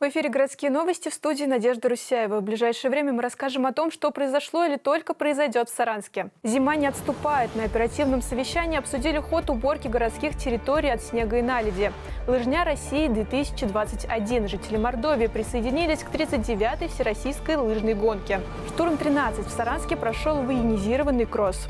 В эфире «Городские новости» в студии Надежда Русяева. В ближайшее время мы расскажем о том, что произошло или только произойдет в Саранске. Зима не отступает. На оперативном совещании обсудили ход уборки городских территорий от снега и наледи. Лыжня России 2021. Жители Мордовии присоединились к 39-й Всероссийской лыжной гонке. Штурм-13 в Саранске прошел военизированный кросс.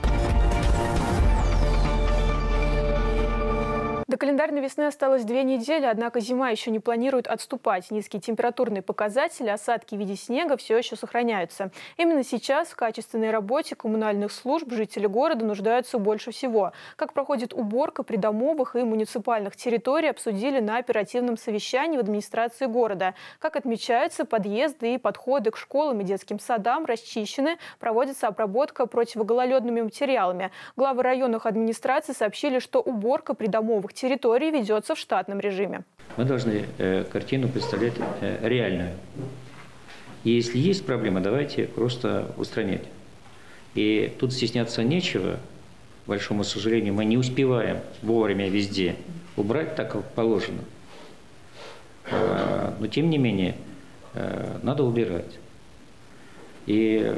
До календарной весны осталось две недели, однако зима еще не планирует отступать. Низкие температурные показатели, осадки в виде снега все еще сохраняются. Именно сейчас в качественной работе коммунальных служб жители города нуждаются больше всего. Как проходит уборка придомовых и муниципальных территорий, обсудили на оперативном совещании в администрации города. Как отмечаются, подъезды и подходы к школам и детским садам расчищены, проводится обработка противогололедными материалами. Главы районных администраций сообщили, что уборка придомовых территорий территории ведется в штатном режиме. Мы должны э, картину представлять э, реальную. И если есть проблема, давайте просто устранять. И тут стесняться нечего. К большому сожалению, мы не успеваем вовремя везде убрать так, как положено. А, но тем не менее, э, надо убирать. И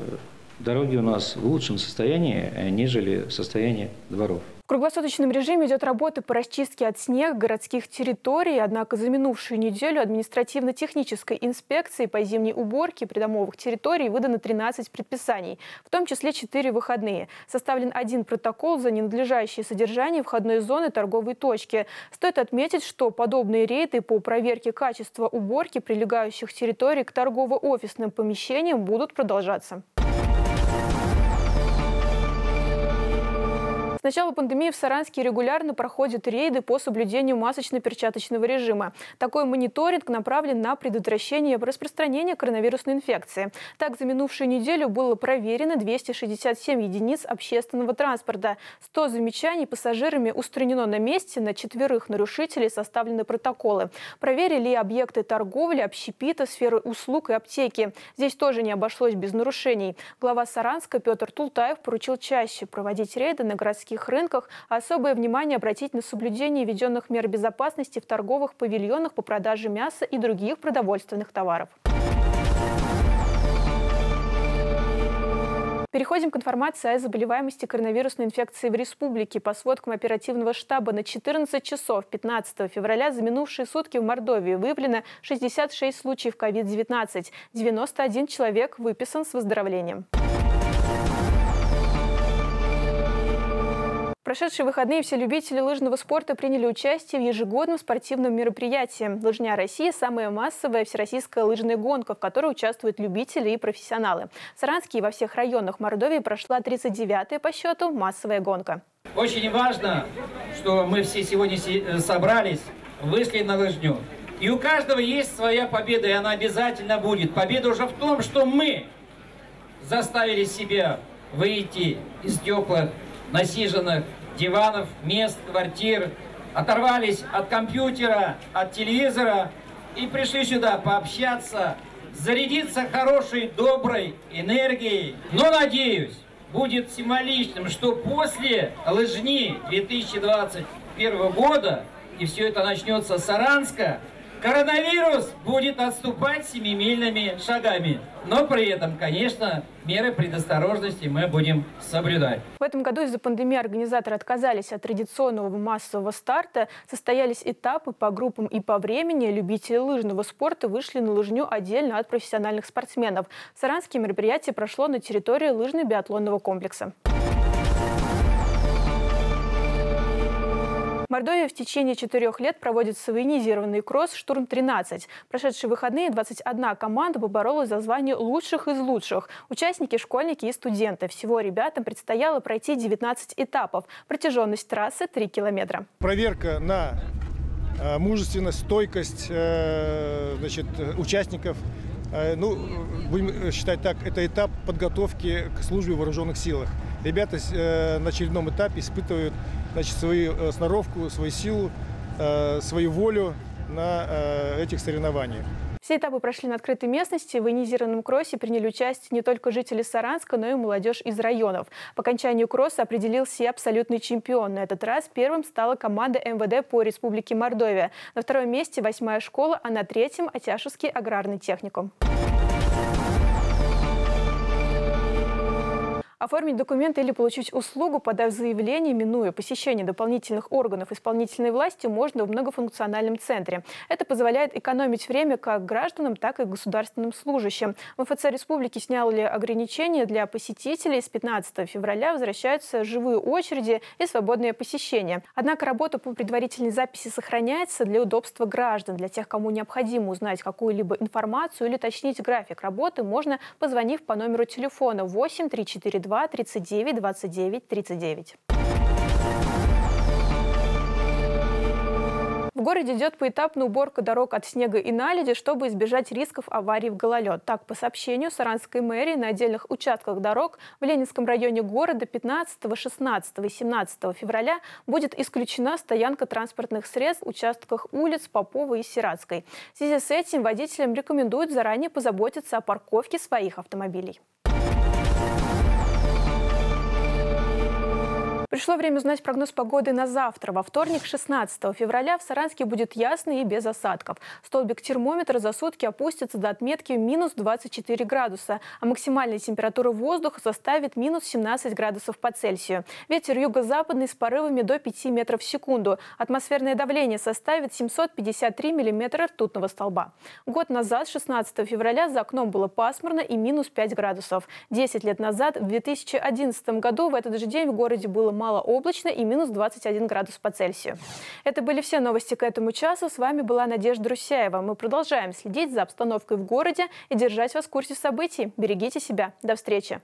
дороги у нас в лучшем состоянии, нежели состояние дворов. В круглосуточном режиме идет работа по расчистке от снега городских территорий, однако за минувшую неделю административно-технической инспекции по зимней уборке придомовых территорий выдано 13 предписаний, в том числе 4 выходные. Составлен один протокол за ненадлежащее содержание входной зоны торговой точки. Стоит отметить, что подобные рейды по проверке качества уборки прилегающих территорий к торгово-офисным помещениям будут продолжаться. Начала пандемии в Саранске регулярно проходят рейды по соблюдению масочно-перчаточного режима. Такой мониторинг направлен на предотвращение распространения коронавирусной инфекции. Так, за минувшую неделю было проверено 267 единиц общественного транспорта. 100 замечаний пассажирами устранено на месте, на четверых нарушителей составлены протоколы. Проверили и объекты торговли, общепита, сферы услуг и аптеки. Здесь тоже не обошлось без нарушений. Глава Саранска Петр Тултаев поручил чаще проводить рейды на городских российских рынках, особое внимание обратить на соблюдение введенных мер безопасности в торговых павильонах по продаже мяса и других продовольственных товаров. Переходим к информации о заболеваемости коронавирусной инфекцией в республике. По сводкам оперативного штаба на 14 часов 15 февраля за минувшие сутки в Мордовии выявлено 66 случаев COVID-19. 91 человек выписан с выздоровлением. Прошедшие выходные все любители лыжного спорта приняли участие в ежегодном спортивном мероприятии. «Лыжня России» – самая массовая всероссийская лыжная гонка, в которой участвуют любители и профессионалы. В Саранске и во всех районах Мордовии прошла 39-я по счету массовая гонка. Очень важно, что мы все сегодня э, собрались, вышли на лыжню. И у каждого есть своя победа, и она обязательно будет. Победа уже в том, что мы заставили себя выйти из теплых насиженных диванов, мест, квартир, оторвались от компьютера, от телевизора и пришли сюда пообщаться, зарядиться хорошей, доброй энергией. Но, надеюсь, будет символичным, что после лыжни 2021 года, и все это начнется с Саранска, Коронавирус будет отступать семимильными шагами. Но при этом, конечно, меры предосторожности мы будем соблюдать. В этом году из-за пандемии организаторы отказались от традиционного массового старта. Состоялись этапы по группам и по времени. Любители лыжного спорта вышли на лыжню отдельно от профессиональных спортсменов. Саранские мероприятие прошло на территории лыжно-биатлонного комплекса. В Мордовии в течение четырех лет проводится военизированный кросс «Штурм-13». Прошедшие выходные 21 команда поборолась за звание лучших из лучших. Участники, школьники и студенты. Всего ребятам предстояло пройти 19 этапов. Протяженность трассы 3 километра. Проверка на э, мужественность, стойкость э, значит, участников. Э, ну, будем считать так, это этап подготовки к службе в вооруженных силах. Ребята на очередном этапе испытывают значит, свою э, сноровку, свою силу, э, свою волю на э, этих соревнованиях. Все этапы прошли на открытой местности. В инизированном кроссе приняли участие не только жители Саранска, но и молодежь из районов. По окончанию кросса определился и абсолютный чемпион. На этот раз первым стала команда МВД по Республике Мордовия. На втором месте восьмая школа, а на третьем – Атяшевский аграрный техникум. Оформить документы или получить услугу, подав заявление, минуя посещение дополнительных органов исполнительной власти, можно в многофункциональном центре. Это позволяет экономить время как гражданам, так и государственным служащим. МФЦ республики сняли ограничения для посетителей. С 15 февраля возвращаются живые очереди и свободное посещение. Однако работа по предварительной записи сохраняется для удобства граждан. Для тех, кому необходимо узнать какую-либо информацию или уточнить график работы, можно позвонив по номеру телефона 8 342 2 39 29 39. В городе идет поэтапная уборка дорог от снега и наледи, чтобы избежать рисков аварий в гололед. Так, по сообщению Саранской мэрии, на отдельных участках дорог в Ленинском районе города 15, 16 и 17 февраля будет исключена стоянка транспортных средств в участках улиц Попова и Сиратской. В связи с этим водителям рекомендуют заранее позаботиться о парковке своих автомобилей. Пришло время узнать прогноз погоды на завтра. Во вторник, 16 февраля, в Саранске будет ясно и без осадков. Столбик термометра за сутки опустится до отметки минус 24 градуса, а максимальная температура воздуха составит минус 17 градусов по Цельсию. Ветер юго-западный с порывами до 5 метров в секунду. Атмосферное давление составит 753 миллиметра ртутного столба. Год назад, 16 февраля, за окном было пасмурно и минус 5 градусов. 10 лет назад, в 2011 году, в этот же день в городе было мало малооблачно и минус 21 градус по Цельсию. Это были все новости к этому часу. С вами была Надежда Русяева. Мы продолжаем следить за обстановкой в городе и держать вас в курсе событий. Берегите себя. До встречи.